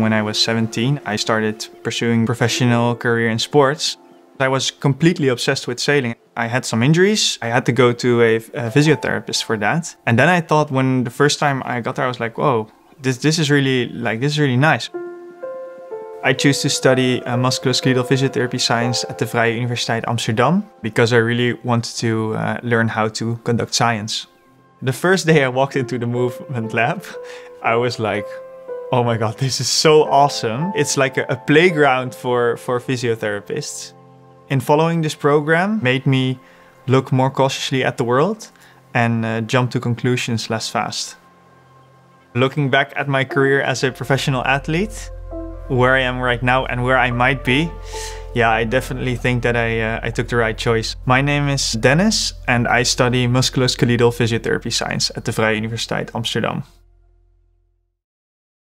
When I was 17, I started pursuing professional career in sports. I was completely obsessed with sailing. I had some injuries. I had to go to a, a, physiotherapist for that. And then I thought when the first time I got there, I was like, whoa, this, this is really like, this is really nice. I choose to study uh, musculoskeletal physiotherapy science at the Vrije Universiteit Amsterdam because I really wanted to uh, learn how to conduct science. The first day I walked into the movement lab, I was like, oh my god, this is so awesome. It's like a, a playground for, for physiotherapists. In following this program made me look more cautiously at the world and uh, jump to conclusions less fast. Looking back at my career as a professional athlete, where I am right now and where I might be, yeah, I definitely think that I, uh, I took the right choice. My name is Dennis and I study musculoskeletal physiotherapy science at the Vrije Universiteit Amsterdam.